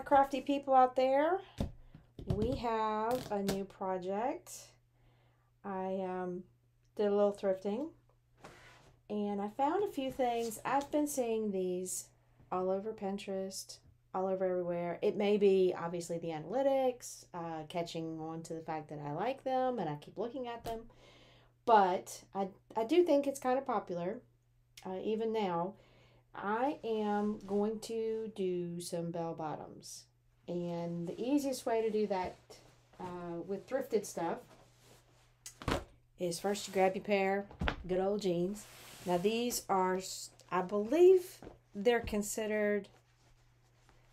crafty people out there. We have a new project. I um, did a little thrifting and I found a few things. I've been seeing these all over Pinterest, all over everywhere. It may be obviously the analytics, uh, catching on to the fact that I like them and I keep looking at them. But I, I do think it's kind of popular, uh, even now. I am going to do some bell bottoms. And the easiest way to do that uh, with thrifted stuff is first you grab your pair, good old jeans. Now these are, I believe they're considered,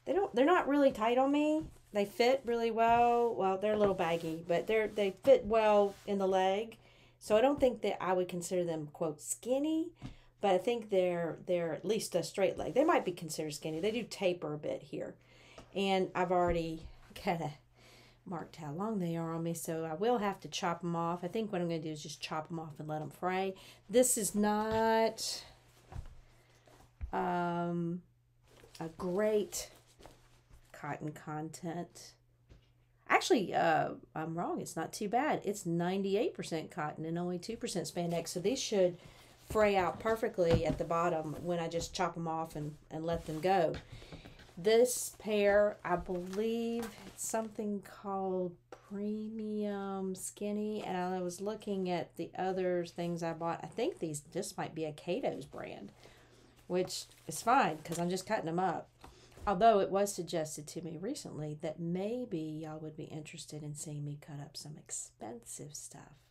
they don't, they're not really tight on me. They fit really well. Well, they're a little baggy, but they're, they fit well in the leg. So I don't think that I would consider them quote skinny, but I think they're they're at least a straight leg. They might be considered skinny. They do taper a bit here, and I've already kind of marked how long they are on me, so I will have to chop them off. I think what I'm going to do is just chop them off and let them fray. This is not um, a great cotton content. Actually, uh, I'm wrong. It's not too bad. It's 98% cotton and only 2% spandex. So these should fray out perfectly at the bottom when I just chop them off and, and let them go. This pair, I believe it's something called Premium Skinny. And I was looking at the other things I bought. I think these, this might be a Cato's brand, which is fine because I'm just cutting them up. Although it was suggested to me recently that maybe y'all would be interested in seeing me cut up some expensive stuff.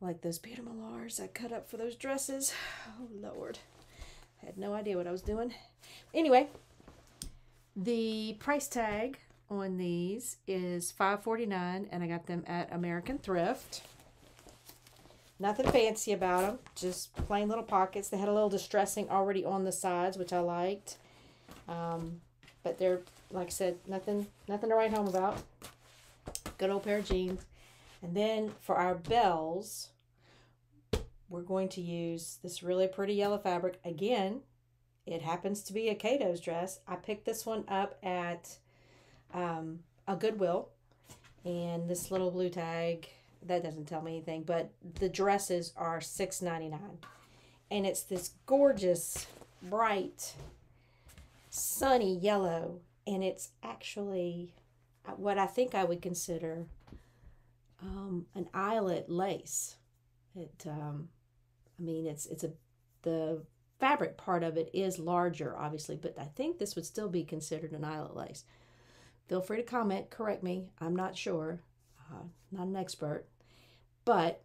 Like those Peter Millars I cut up for those dresses. Oh, Lord. I had no idea what I was doing. Anyway, the price tag on these is $5.49 and I got them at American Thrift. Nothing fancy about them, just plain little pockets. They had a little distressing already on the sides, which I liked. Um, but they're, like I said, nothing, nothing to write home about. Good old pair of jeans. And then for our bells, we're going to use this really pretty yellow fabric. Again, it happens to be a Cato's dress. I picked this one up at um, a Goodwill. And this little blue tag, that doesn't tell me anything, but the dresses are six ninety nine, And it's this gorgeous, bright sunny yellow and it's actually what I think I would consider um, an eyelet lace. It, um, I mean, it's it's a the fabric part of it is larger, obviously, but I think this would still be considered an eyelet lace. Feel free to comment, correct me. I'm not sure, uh, not an expert, but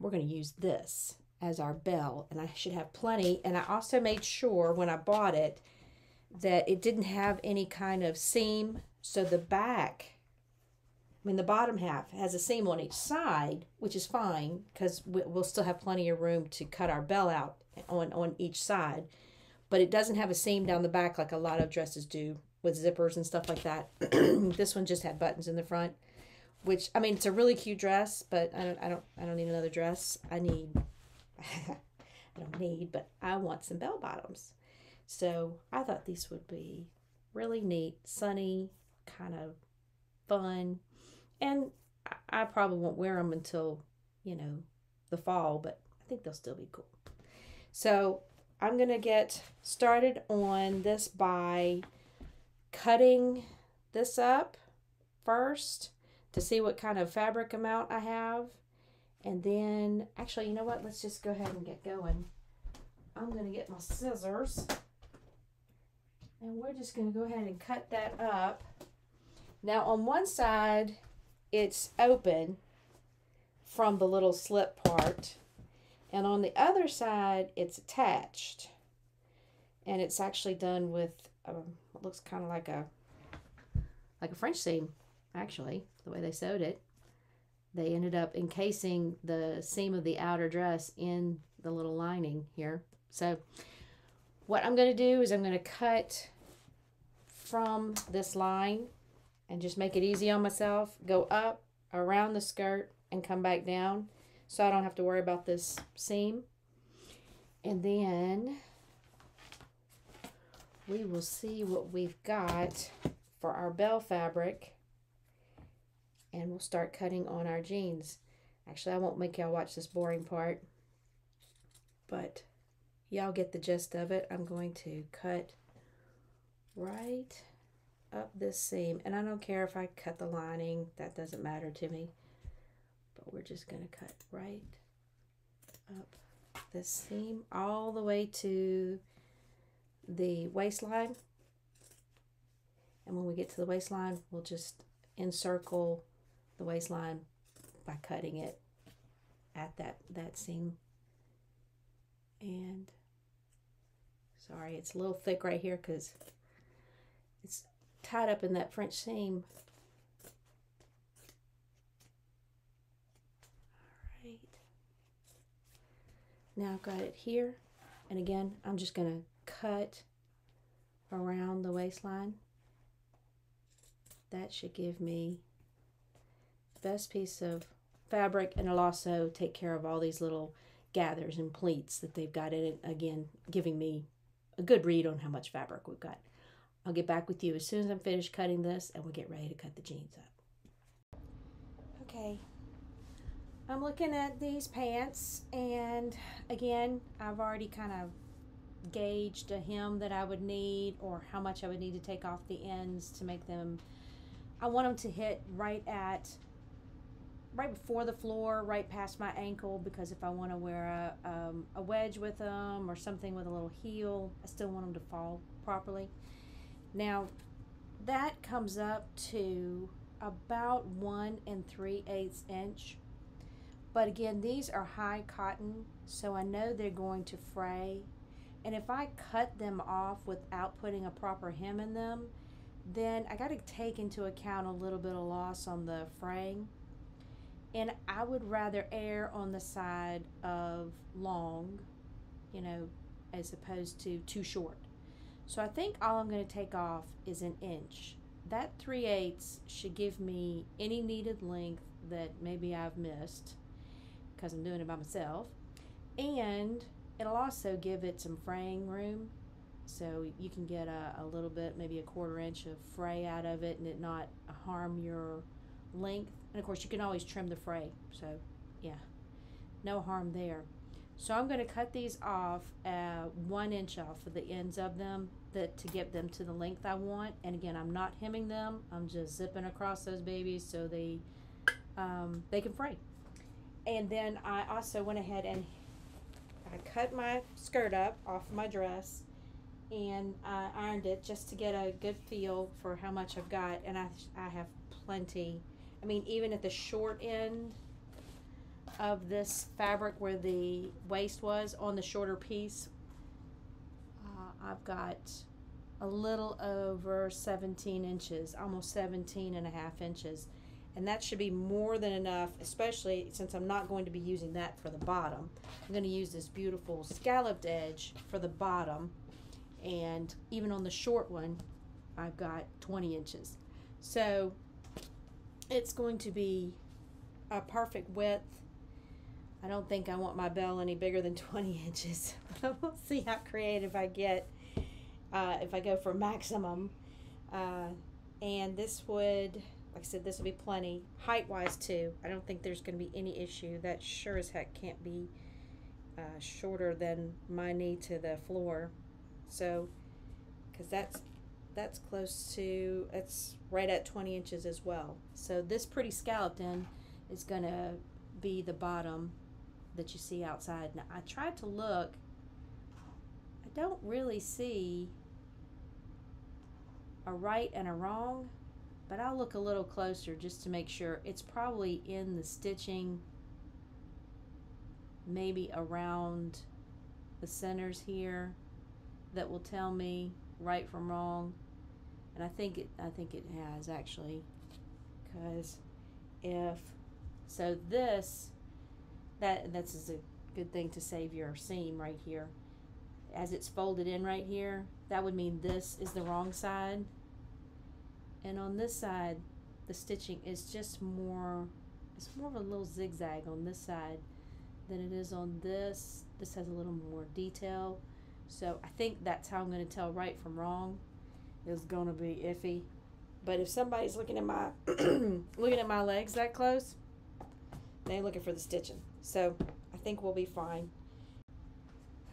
we're going to use this as our bell, and I should have plenty. And I also made sure when I bought it that it didn't have any kind of seam. So the back, I mean, the bottom half has a seam on each side, which is fine because we'll still have plenty of room to cut our bell out on, on each side. But it doesn't have a seam down the back like a lot of dresses do with zippers and stuff like that. this one just had buttons in the front, which I mean, it's a really cute dress, but I don't, I don't, I don't need another dress. I need, I don't need, but I want some bell bottoms. So I thought these would be really neat, sunny, kind of fun. And I probably won't wear them until, you know, the fall, but I think they'll still be cool. So I'm going to get started on this by cutting this up first to see what kind of fabric amount I have. And then, actually, you know what? Let's just go ahead and get going. I'm going to get my scissors. And we're just going to go ahead and cut that up. Now on one side, it's open from the little slip part. And on the other side, it's attached. And it's actually done with, um, what looks kind of like a, like a French seam, actually, the way they sewed it. They ended up encasing the seam of the outer dress in the little lining here. So what I'm going to do is I'm going to cut from this line and just make it easy on myself. Go up around the skirt and come back down so I don't have to worry about this seam. And then we will see what we've got for our bell fabric and we'll start cutting on our jeans. Actually, I won't make y'all watch this boring part, but y'all get the gist of it. I'm going to cut right up this seam, and I don't care if I cut the lining, that doesn't matter to me, but we're just going to cut right up this seam all the way to the waistline. And when we get to the waistline, we'll just encircle the waistline by cutting it at that, that seam. And sorry, it's a little thick right here because tied up in that French seam. All right. Now I've got it here. And again, I'm just going to cut around the waistline. That should give me the best piece of fabric and it'll also take care of all these little gathers and pleats that they've got in it again giving me a good read on how much fabric we've got I'll get back with you as soon as I'm finished cutting this and we'll get ready to cut the jeans up okay I'm looking at these pants and again I've already kind of gauged a hem that I would need or how much I would need to take off the ends to make them I want them to hit right at right before the floor, right past my ankle, because if I want to wear a, um, a wedge with them or something with a little heel, I still want them to fall properly. Now, that comes up to about one and three eighths inch. But again, these are high cotton, so I know they're going to fray. And if I cut them off without putting a proper hem in them, then I got to take into account a little bit of loss on the fraying and I would rather err on the side of long, you know, as opposed to too short. So I think all I'm going to take off is an inch. That 3 eighths should give me any needed length that maybe I've missed because I'm doing it by myself. And it'll also give it some fraying room. So you can get a, a little bit, maybe a quarter inch of fray out of it and it not harm your length. And of course, you can always trim the fray. So, yeah, no harm there. So I'm going to cut these off uh, one inch off of the ends of them that to get them to the length I want. And again, I'm not hemming them. I'm just zipping across those babies so they um, they can fray. And then I also went ahead and I cut my skirt up off my dress and I ironed it just to get a good feel for how much I've got. And I, I have plenty I mean, even at the short end of this fabric where the waist was on the shorter piece, uh, I've got a little over 17 inches, almost 17 and a half inches. And that should be more than enough, especially since I'm not going to be using that for the bottom. I'm going to use this beautiful scalloped edge for the bottom. And even on the short one, I've got 20 inches. So it's going to be a perfect width. I don't think I want my bell any bigger than 20 inches. we'll see how creative I get uh, if I go for maximum. Uh, and this would, like I said, this will be plenty. Height-wise, too. I don't think there's going to be any issue. That sure as heck can't be uh, shorter than my knee to the floor. So, because that's that's close to, it's right at 20 inches as well. So this pretty scalloped end is going to be the bottom that you see outside. Now I tried to look, I don't really see a right and a wrong, but I'll look a little closer just to make sure. It's probably in the stitching, maybe around the centers here that will tell me right from wrong and I think it I think it has actually because if so this that that's is a good thing to save your seam right here. As it's folded in right here that would mean this is the wrong side. And on this side the stitching is just more it's more of a little zigzag on this side than it is on this. This has a little more detail. So I think that's how I'm going to tell right from wrong. Is going to be iffy. But if somebody's looking at my looking at my legs that close, they ain't looking for the stitching. So I think we'll be fine.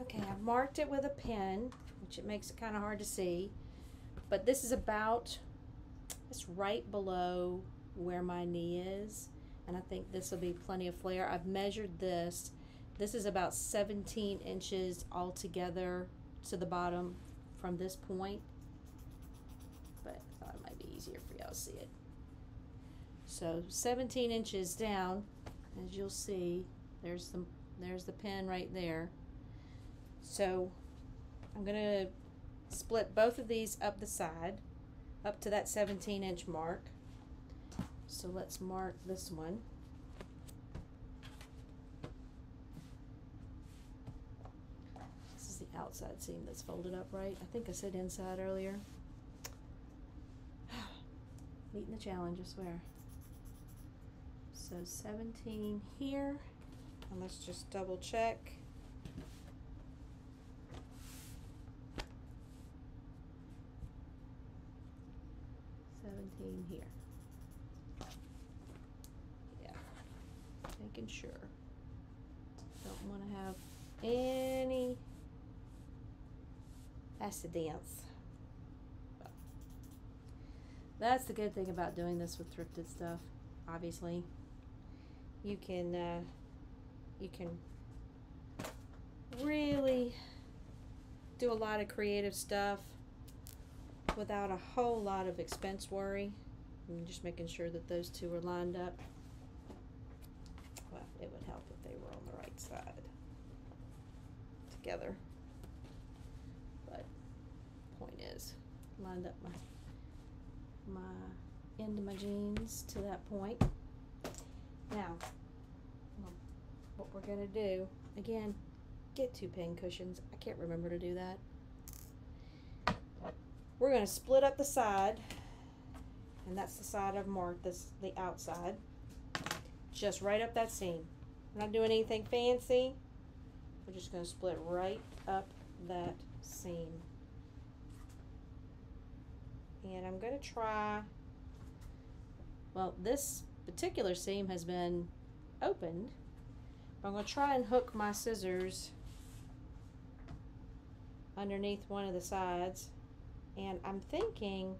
Okay, I've marked it with a pen, which it makes it kind of hard to see. But this is about, it's right below where my knee is. And I think this will be plenty of flare. I've measured this. This is about 17 inches altogether to the bottom from this point. But I thought it might be easier for y'all to see it. So 17 inches down, as you'll see, there's the, there's the pin right there. So I'm going to split both of these up the side, up to that 17 inch mark. So let's mark this one. This is the outside seam that's folded up right. I think I said inside earlier. Meeting the challenge, I swear. So 17 here, and let's just double check. Seventeen here. Yeah, making sure. Don't want to have any accidents. That's the good thing about doing this with thrifted stuff, obviously you can uh, you can really do a lot of creative stuff without a whole lot of expense worry. I'm just making sure that those two are lined up. Well, it would help if they were on the right side together. But point is, lined up my my end of my jeans to that point. Now, we're to do, again, get two pin cushions. I can't remember to do that. We're to split up the side, and that's the side I've marked, this the outside. Just right up that seam. We're not doing anything fancy. We're just to split right up that seam. And I'm to try, well, this particular seam has been opened. I'm going to try and hook my scissors underneath one of the sides. And I'm thinking,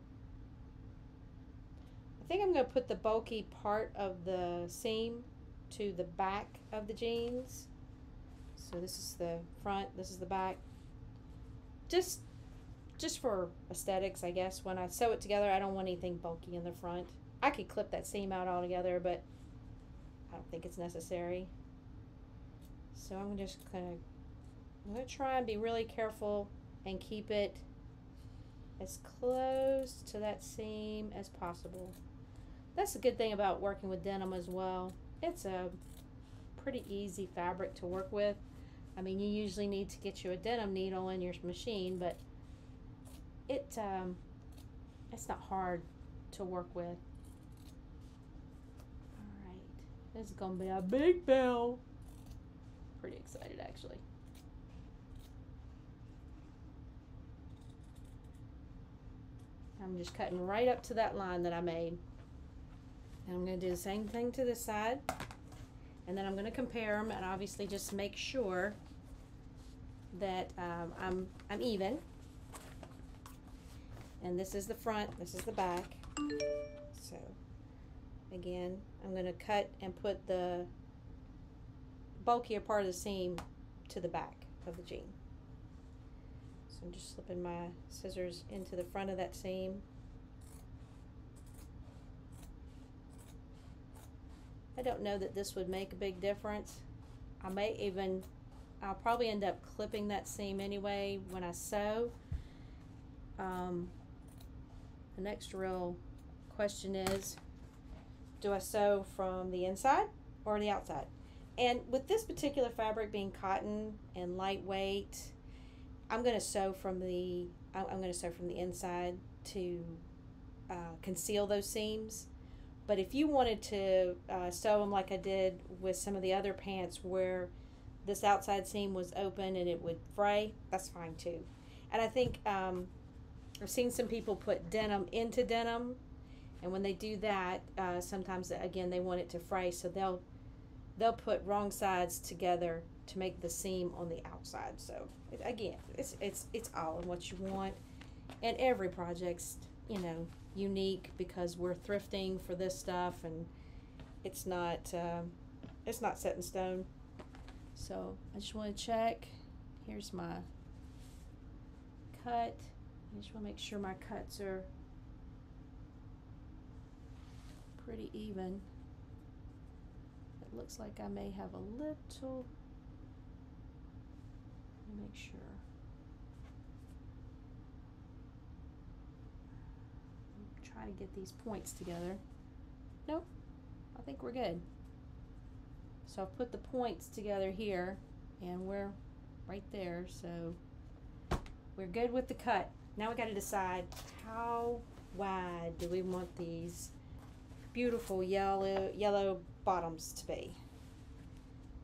I think I'm going to put the bulky part of the seam to the back of the jeans. So this is the front, this is the back. Just just for aesthetics, I guess. When I sew it together, I don't want anything bulky in the front. I could clip that seam out altogether, but I don't think it's necessary. So I'm just gonna, I'm gonna try and be really careful and keep it as close to that seam as possible. That's a good thing about working with denim as well. It's a pretty easy fabric to work with. I mean, you usually need to get you a denim needle in your machine, but it um, it's not hard to work with. All right, this is gonna be a big bill. Pretty excited actually. I'm just cutting right up to that line that I made. And I'm going to do the same thing to this side. And then I'm going to compare them and obviously just make sure that um, I'm, I'm even. And this is the front, this is the back. So again I'm going to cut and put the bulkier part of the seam to the back of the jean. So I'm just slipping my scissors into the front of that seam. I don't know that this would make a big difference. I may even I'll probably end up clipping that seam anyway when I sew. Um, the next real question is do I sew from the inside or the outside? And with this particular fabric being cotton and lightweight, I'm going to sew from the I'm going to sew from the inside to uh, conceal those seams. But if you wanted to uh, sew them like I did with some of the other pants where this outside seam was open and it would fray, that's fine too. And I think um, I've seen some people put denim into denim And when they do that, uh, sometimes again they want it to fray, so they'll they'll put wrong sides together to make the seam on the outside. So it, again, it's it's it's all in what you want, and every project's you know unique because we're thrifting for this stuff, and it's not um, it's not set in stone. So I just want to check. Here's my cut. I just want to make sure my cuts are pretty even. Looks like I may have a little, make sure. Try to get these points together. Nope, I think we're good. So I've put the points together here and we're right there, so we're good with the cut. Now we gotta decide how wide do we want these beautiful yellow yellow bottoms to be.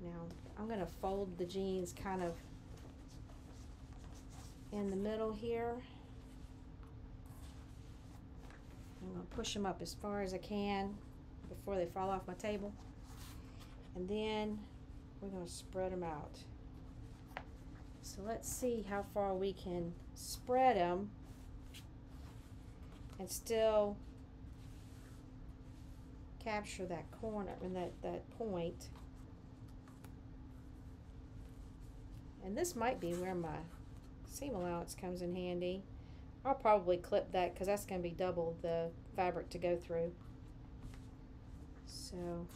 Now I'm gonna fold the jeans kind of in the middle here. I'm gonna push them up as far as I can before they fall off my table. And then we're gonna spread them out. So let's see how far we can spread them and still capture that corner and that, that point. And this might be where my seam allowance comes in handy. I'll probably clip that because that's going to be double the fabric to go through. So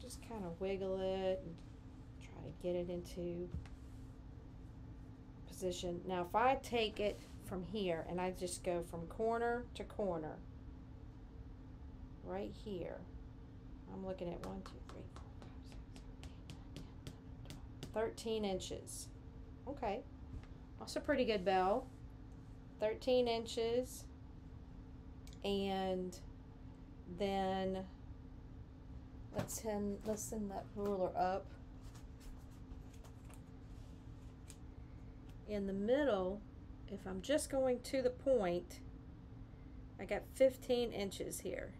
just kind of wiggle it and try to get it into position. Now if I take it from here and I just go from corner to corner right here I'm looking at one, two, three, four, five, six, seven, eight, nine, 10, 13 inches. Okay. That's a pretty good bell. 13 inches. And then let's send, let's send that ruler up. In the middle, if I'm just going to the point, I got 15 inches here.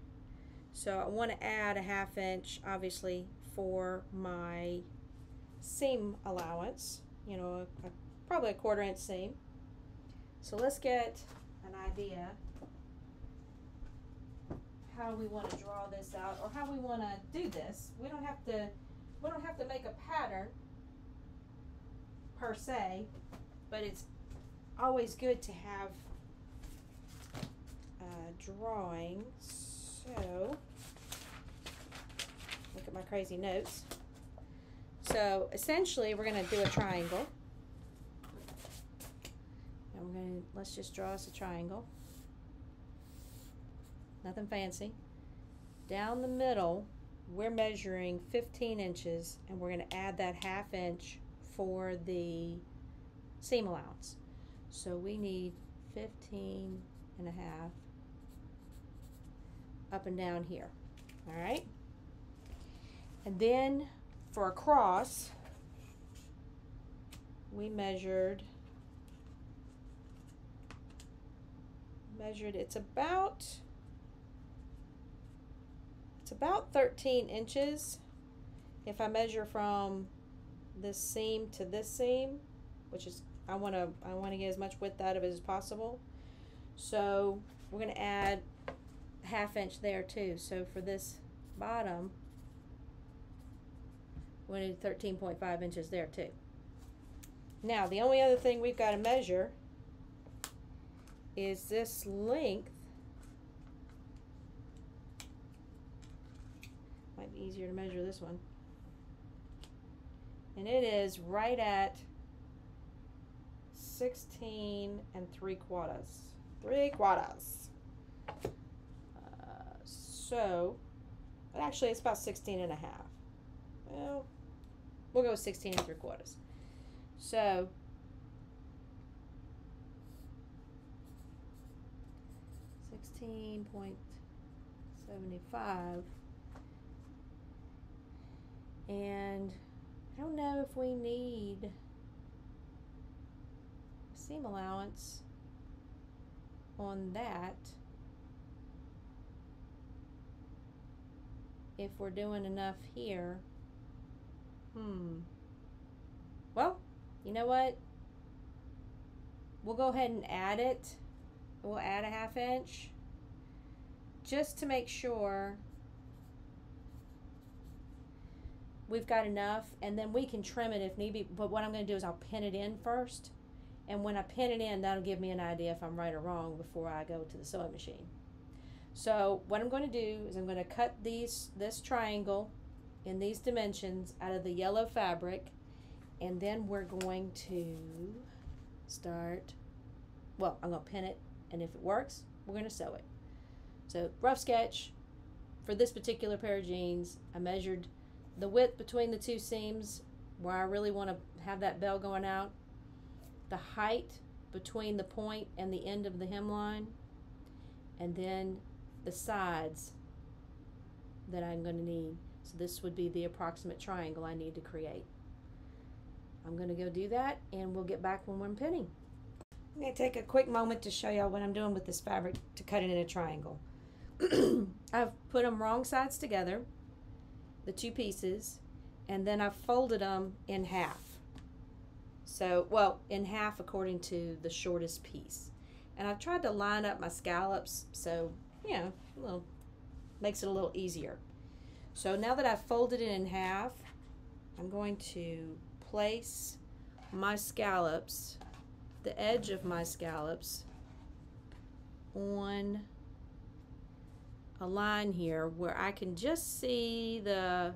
So I want to add a half inch, obviously, for my seam allowance, you know, a, a, probably a quarter inch seam. So let's get an idea how we want to draw this out or how we want to do this. We don't have to we don't have to make a pattern per se, but it's always good to have uh, a drawing so, look at my crazy notes. So essentially we're going to do a triangle. And we're going to, let's just draw us a triangle. Nothing fancy. Down the middle, we're measuring 15 inches and we're going to add that half inch for the seam allowance. So we need 15 and a half up and down here. All right. And then for across, we measured, measured, it's about, it's about 13 inches. If I measure from this seam to this seam, which is, I want to, I want to get as much width out of it as possible. So we're going to add half inch there too. So for this bottom, we need 13.5 inches there too. Now, the only other thing we've got to measure is this length. Might be easier to measure this one. And it is right at 16 and 3 quarters. 3 quarters. So, actually it's about 16 and a half. Well, we'll go with 16 and three quarters. So, Sixteen point seventy-five, and I don't know if we need seam allowance on that if we're doing enough here. Hmm. Well, you know what? We'll go ahead and add it. We'll add a half inch just to make sure we've got enough and then we can trim it if need be. But what I'm going to do is I'll pin it in first. And when I pin it in, that'll give me an idea if I'm right or wrong before I go to the sewing machine. So what I'm going to do is I'm going to cut these this triangle in these dimensions out of the yellow fabric and then we're going to start well I'm going to pin it and if it works we're going to sew it. So rough sketch for this particular pair of jeans. I measured the width between the two seams where I really want to have that bell going out. The height between the point and the end of the hemline. And then the sides that I'm going to need. So this would be the approximate triangle I need to create. I'm going to go do that and we'll get back when we're pinning. I'm going to take a quick moment to show y'all what I'm doing with this fabric to cut it in a triangle. I've put them wrong sides together, the two pieces, and then I've folded them in half. So, well, in half according to the shortest piece. And I've tried to line up my scallops so you know, little makes it a little easier. So now that I've folded it in half, I'm going to place my scallops, the edge of my scallops, on a line here where I can just see the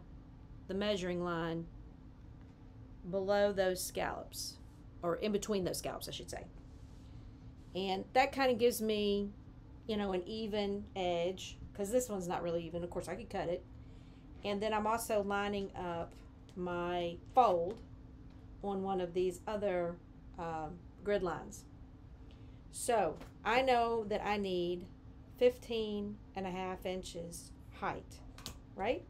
the measuring line below those scallops or in between those scallops I should say and that kind of gives me you know, an even edge because this one's not really even. Of course, I could cut it. And then I'm also lining up my fold on one of these other um, grid lines. So I know that I need 15 and a half inches height, right?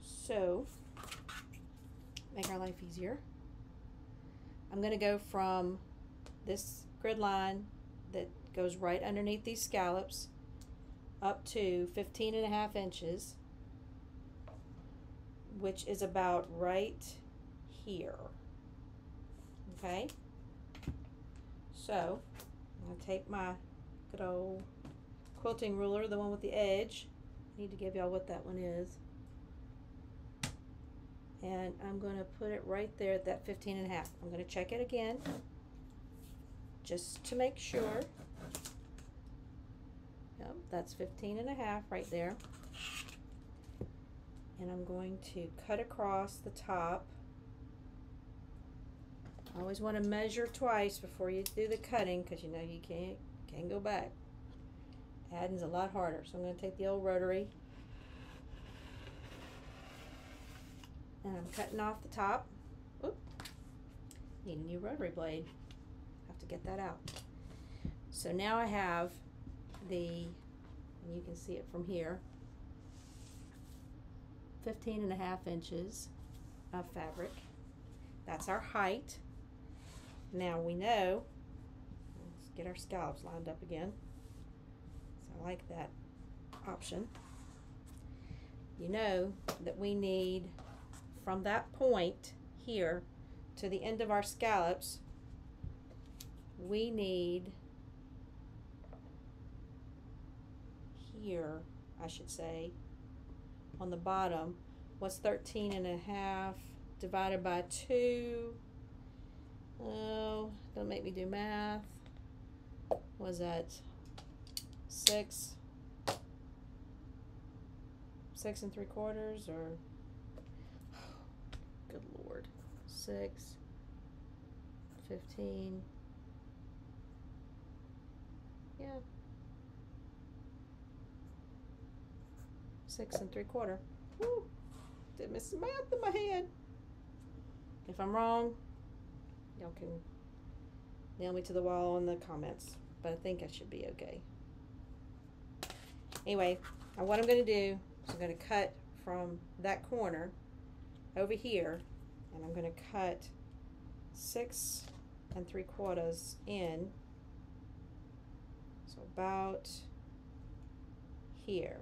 So, make our life easier. I'm going to go from this grid line that goes right underneath these scallops up to 15 and a half inches which is about right here okay? So I'm going to take my good old quilting ruler the one with the edge. I need to give y'all what that one is. And I'm going to put it right there at that 15 and a half. I'm going to check it again just to make sure Yep, that's 15 and a half right there. And I'm going to cut across the top. I Always want to measure twice before you do the cutting because you know you can't can't go back. Adding's a lot harder. So I'm going to take the old rotary and I'm cutting off the top. Oop. Need a new rotary blade. Have to get that out. So now I have the, and you can see it from here, 15 and a half inches of fabric. That's our height. Now we know, let's get our scallops lined up again. So I like that option. You know that we need from that point here to the end of our scallops, we need here, I should say, on the bottom, what's 13 and a half divided by 2? Oh, don't make me do math. Was that 6? 6 and 3 quarters or good lord 6 15 yeah six and three quarter. Woo! Did miss math in my head. If I'm wrong, y'all can nail me to the wall in the comments. But I think I should be okay. Anyway, what I'm going to do is I'm going to cut from that corner over here. And I'm going to cut six and three quarters in. So about here.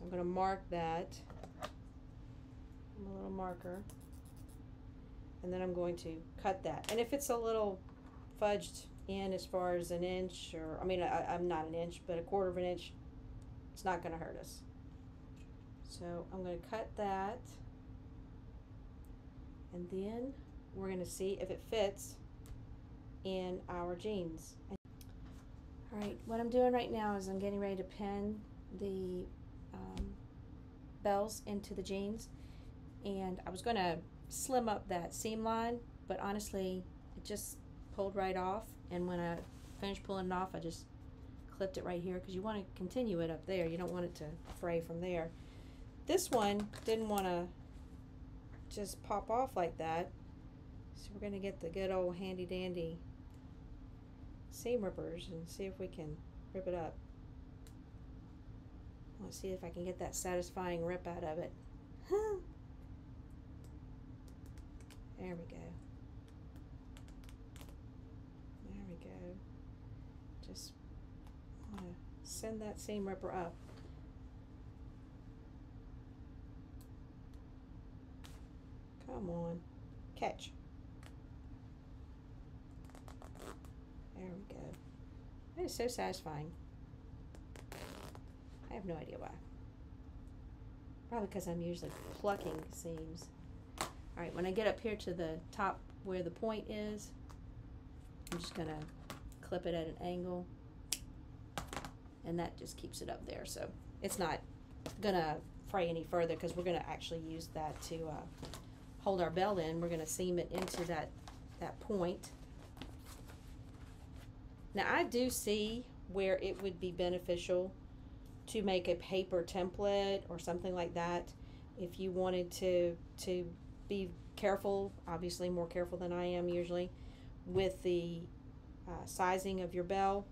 So I'm going to mark that. with A little marker. And then I'm going to cut that. And if it's a little fudged in as far as an inch, or I mean, I, I'm not an inch, but a quarter of an inch, it's not going to hurt us. So I'm going to cut that. And then we're going to see if it fits in our jeans. All right, what I'm doing right now is I'm getting ready to pin the um, bells into the jeans. And I was going to slim up that seam line, but honestly, it just pulled right off. And when I finished pulling it off, I just clipped it right here because you want to continue it up there. You don't want it to fray from there. This one didn't want to just pop off like that. So we're going to get the good old handy dandy seam rippers and see if we can rip it up. Let's see if I can get that satisfying rip out of it. there we go. There we go. Just want to send that seam ripper up. Come on. Catch. There we go. That is so satisfying. I have no idea why. Probably because I'm usually plucking seams. Alright, when I get up here to the top where the point is, I'm just to clip it at an angle. And that just keeps it up there. So it's not to fray any further because we're to actually use that to uh, hold our bell in. We're to seam it into that, that point. Now I do see where it would be beneficial to make a paper template or something like that. If you wanted to to be careful obviously more careful than I am usually with the uh, sizing of your bell.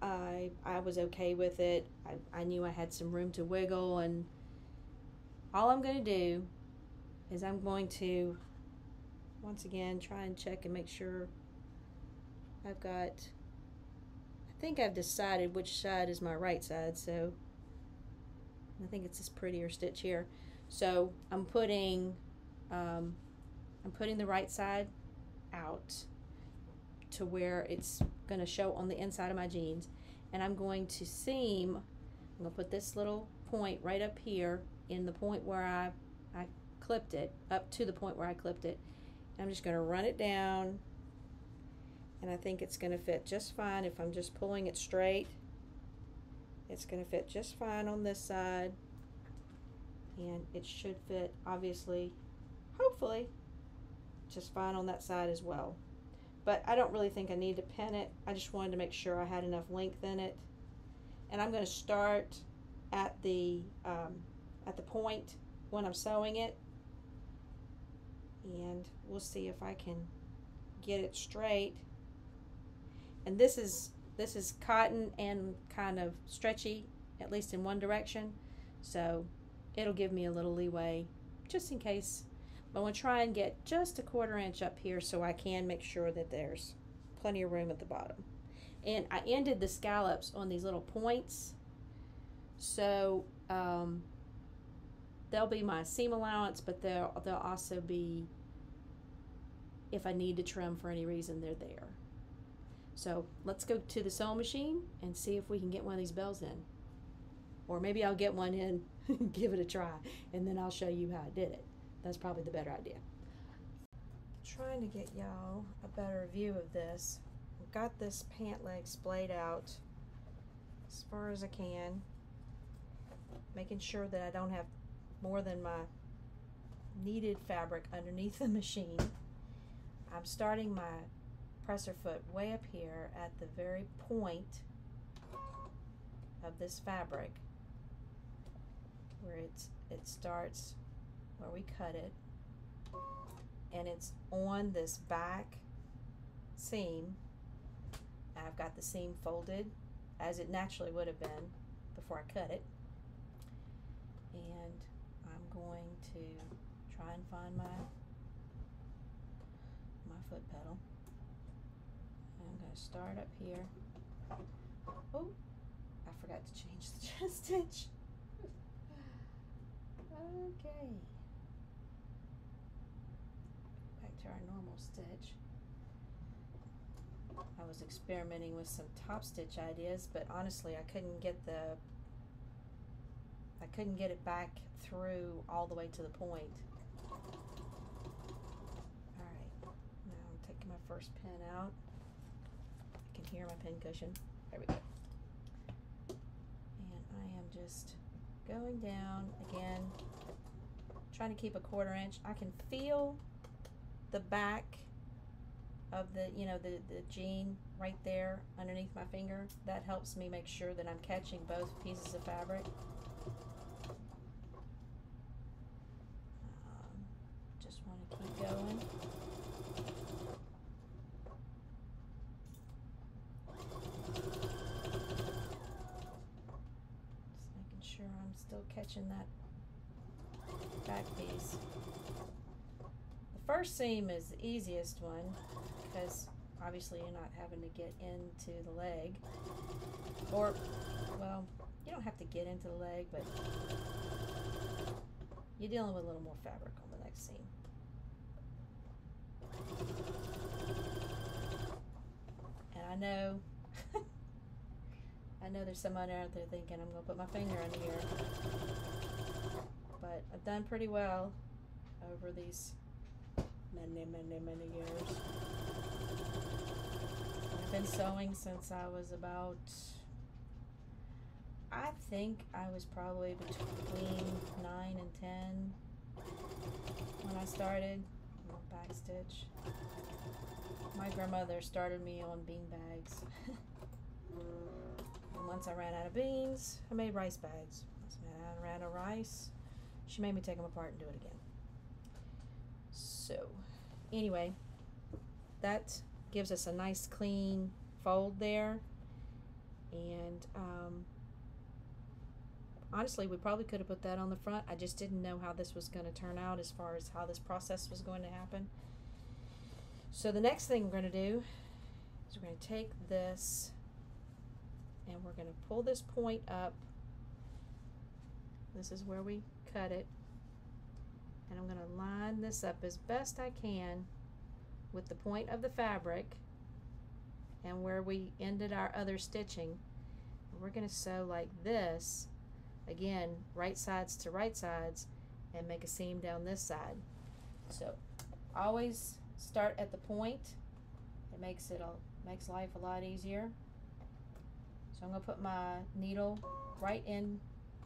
I I was okay with it. I, I knew I had some room to wiggle and all I'm going to do is I'm going to once again try and check and make sure I've got think I've decided which side is my right side, so I think it's this prettier stitch here. So I'm putting um, I'm putting the right side out to where it's going to show on the inside of my jeans and I'm going to seam I'm going to put this little point right up here in the point where I, I clipped it up to the point where I clipped it I'm just going to run it down and I think it's going to fit just fine. If I'm just pulling it straight it's going to fit just fine on this side. And it should fit obviously hopefully just fine on that side as well. But I don't really think I need to pin it. I just wanted to make sure I had enough length in it. And I'm going to start at the um, at the point when I'm sewing it. And we'll see if I can get it straight and this is this is cotton and kind of stretchy at least in one direction. So it'll give me a little leeway just in case. I want to try and get just a quarter inch up here so I can make sure that there's plenty of room at the bottom. And I ended the scallops on these little points. So um, they'll be my seam allowance but they'll, they'll also be if I need to trim for any reason they're there so let's go to the sewing machine and see if we can get one of these bells in. Or maybe I'll get one in, give it a try, and then I'll show you how I did it. That's probably the better idea. Trying to get y'all a better view of this. I've got this pant leg splayed out as far as I can. Making sure that I don't have more than my needed fabric underneath the machine. I'm starting my presser foot way up here at the very point of this fabric where it's it starts where we cut it. And it's on this back seam. I've got the seam folded as it naturally would have been before I cut it. And I'm going to try and find my my foot pedal start up here. Oh, I forgot to change the chest stitch. okay. Back to our normal stitch. I was experimenting with some top stitch ideas, but honestly, I couldn't get the I couldn't get it back through all the way to the point. Alright, now I'm taking my first pin out. Hear my pin cushion. There we go. And I am just going down again, trying to keep a quarter inch. I can feel the back of the, you know, the, the jean right there underneath my finger. That helps me make sure that I'm catching both pieces of fabric. Um, just want to keep going. Just making sure I'm still catching that back piece. The first seam is the easiest one because obviously you're not having to get into the leg. Or well you don't have to get into the leg but you're dealing with a little more fabric on the next seam. And I know I know there's someone out there thinking I'm gonna put my finger in here. But I've done pretty well over these many, many, many years. I've been sewing since I was about, I think I was probably between 9 and 10 when I started backstitch. My grandmother started me on bean bags. and once I ran out of beans, I made rice bags. Once I ran out of rice, she made me take them apart and do it again. So, anyway, that gives us a nice clean fold there. And um, honestly, we probably could have put that on the front. I just didn't know how this was going to turn out as far as how this process was going to happen. So the next thing we're going to do is we're going to take this and we're going to pull this point up. This is where we cut it and I'm going to line this up as best I can with the point of the fabric and where we ended our other stitching. We're going to sew like this again right sides to right sides and make a seam down this side. So always start at the point. It makes it a makes life a lot easier. So I'm going to put my needle right in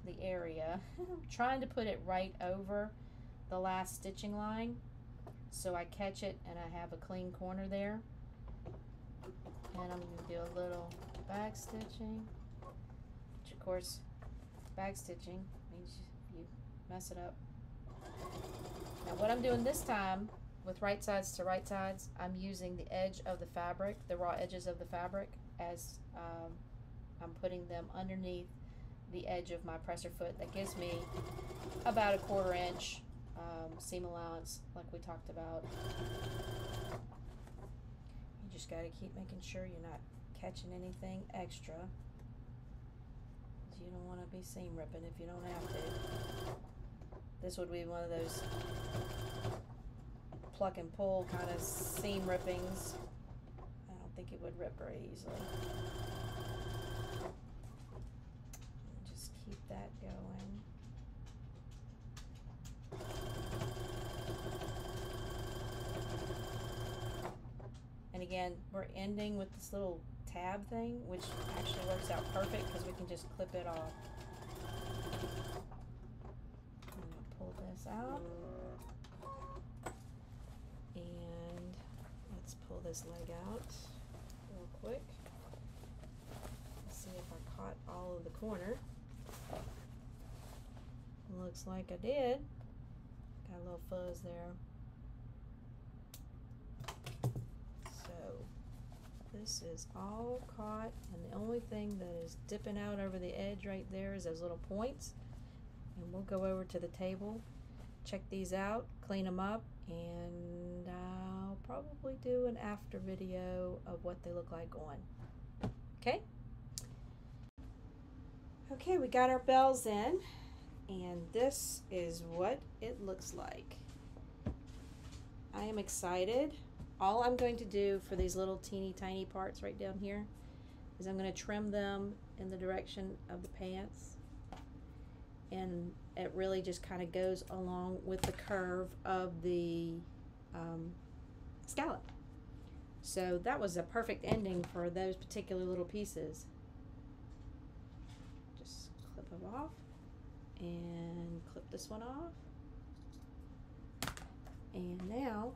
the area trying to put it right over the last stitching line. So I catch it and I have a clean corner there. And I'm going to do a little back stitching which of course back stitching means you mess it up. Now what I'm doing this time with right sides to right sides I'm using the edge of the fabric the raw edges of the fabric as um, I'm putting them underneath the edge of my presser foot that gives me about a quarter inch um, seam allowance like we talked about. You just got to keep making sure you're not catching anything extra. You don't want to be seam ripping if you don't have to. This would be one of those pluck and pull kind of seam rippings. I don't think it would rip very easily. Just keep that going. And again, we're ending with this little tab thing, which actually works out perfect because we can just clip it off. Pull this out. And let's pull this leg out real quick. Let's see if I caught all of the corner. Looks like I did. Got a little fuzz there. This is all caught and the only thing that is dipping out over the edge right there is those little points. And we'll go over to the table, check these out, clean them up, and I'll probably do an after video of what they look like on. Okay? Okay, we got our bells in, and this is what it looks like. I am excited. All I'm going to do for these little teeny tiny parts right down here is I'm going to trim them in the direction of the pants. And it really just kind of goes along with the curve of the um, scallop. So that was a perfect ending for those particular little pieces. Just clip them off and clip this one off. And now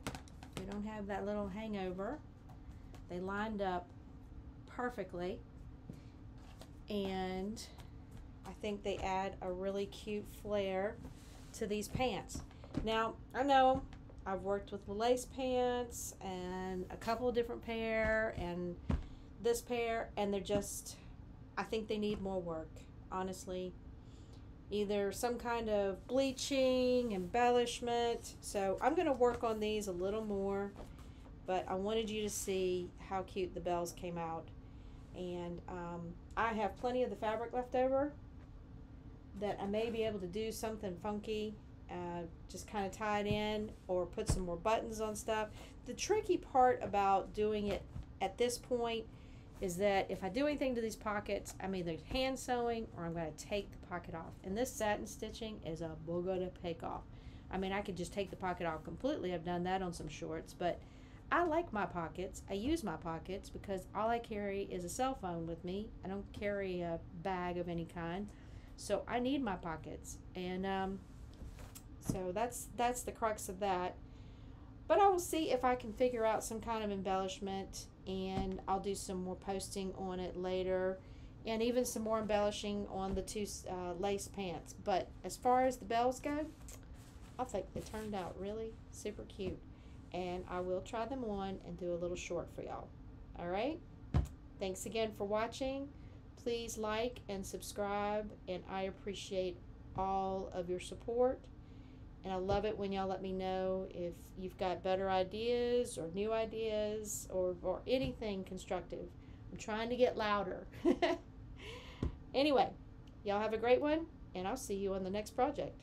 we don't have that little hangover. They lined up perfectly. And I think they add a really cute flair to these pants. Now, I know I've worked with lace pants and a couple of different pair and this pair and they're just I think they need more work, honestly. Either some kind of bleaching, embellishment. So I'm going to work on these a little more, but I wanted you to see how cute the bells came out. And um, I have plenty of the fabric left over that I may be able to do something funky uh, just kind of tie it in or put some more buttons on stuff. The tricky part about doing it at this point is that if I do anything to these pockets, I'm either hand sewing or I'm going to take the pocket off. And this satin stitching is a booger to take off. I mean, I could just take the pocket off completely. I've done that on some shorts, but I like my pockets. I use my pockets because all I carry is a cell phone with me. I don't carry a bag of any kind. So I need my pockets. And um, so that's that's the crux of that. But I will see if I can figure out some kind of embellishment and I'll do some more posting on it later and even some more embellishing on the two uh, lace pants. But as far as the bells go, I think they turned out really super cute. And I will try them on and do a little short for y'all. All right? Thanks again for watching. Please like and subscribe, and I appreciate all of your support. And I love it when y'all let me know if you've got better ideas or new ideas or, or anything constructive. I'm trying to get louder. anyway, y'all have a great one, and I'll see you on the next project.